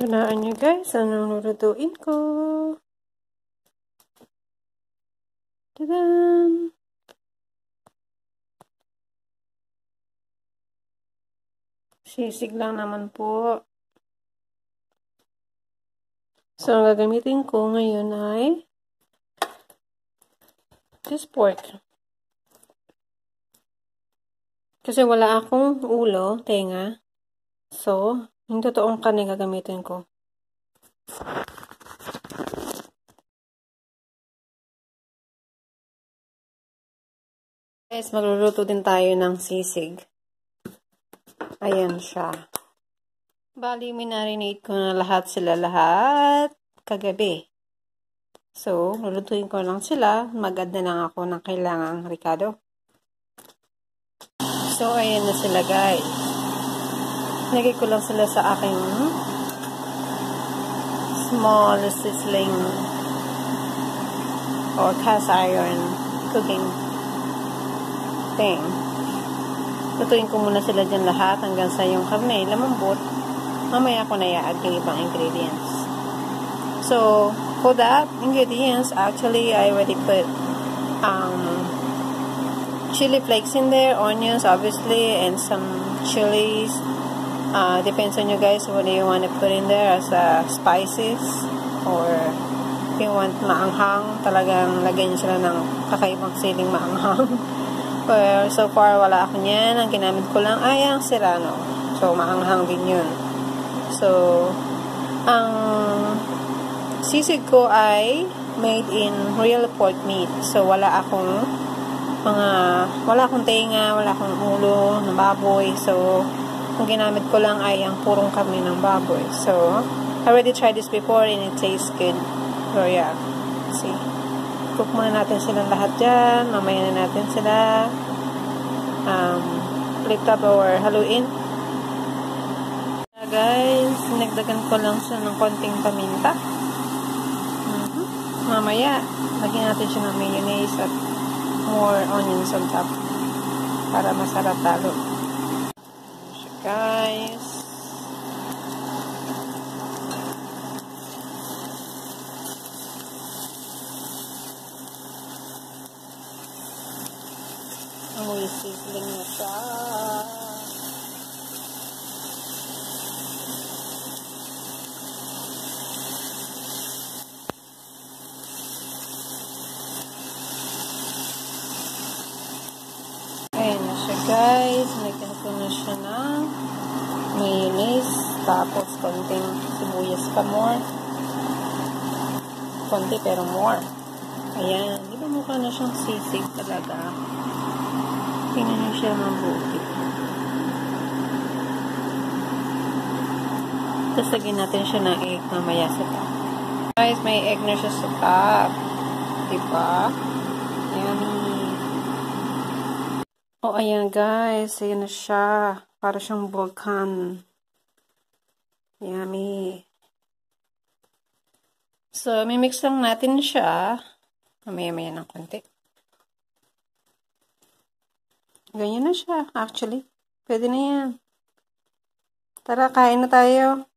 Tunaan nyo guys, anong lulutuin ko. Tadaan! Sisig lang naman po. So, ang gagamitin ko ngayon ay just pork. Kasi wala akong ulo, tenga. So, yung totoong kanin gagamitin ko. Guys, magluluto din tayo ng sisig. Ayan siya. Bali, minarinate ko na lahat sila lahat kagabi. So, lulutuin ko lang sila. Magad na lang ako ng kailangang ricado. So, ayan na sila guys. Nagay ko lang sila sa aking small sizzling or cast iron cooking thing. Lutuin ko muna sila dyan lahat hanggang sa yung karne lamambot. Mamaya ko na i-add yung ibang ingredients. So, for that ingredients, actually, I already put um, chili flakes in there, onions, obviously, and some chilies. Uh, depends on you guys what do you want to put in there as uh, spices or if you want maanghang, talagang lagyan nyo sila ng kakaibang siling maanghang. Well, so far, wala ako niyan. Ang ginamit ko lang ay ang serrano. So, maanghang din yun. So, ang sisig ko ay made in real pork meat. So, wala akong mga, wala akong tenga, wala akong ulo ng baboy. So, ang ginamit ko lang ay ang purong kami ng baboy. So, I already tried this before and it tastes good. So, yeah. See cook muna natin silang lahat dyan. Mamaya na natin sila um, flip top or haluin. Guys, nagdagan ko lang siya ng konting paminta. Mm -hmm. Mamaya, lagyan natin siya ng mayonnaise at more onions on top para masarap talo. Guys, Amoy sizzling na siya. Ayan na siya guys. Nagyan ko na siya ng mayonnaise. Tapos konting sibuyas pa more. Konti pero more. Ayan. Di ba mukha na siyang sisig talaga? Tingnan niyo siya mabuti. Tapos lagyan natin siya ng egg mamaya sa top. Guys, may egg na siya sa top. Diba? Yummy. Oh, ayan guys. Ayan na siya. Para siyang volcan. Yummy. So, mimix lang natin siya. Mamaya-maya ng konti. Ganyan na siya, actually. Pwede na yan. Tara, kain na tayo.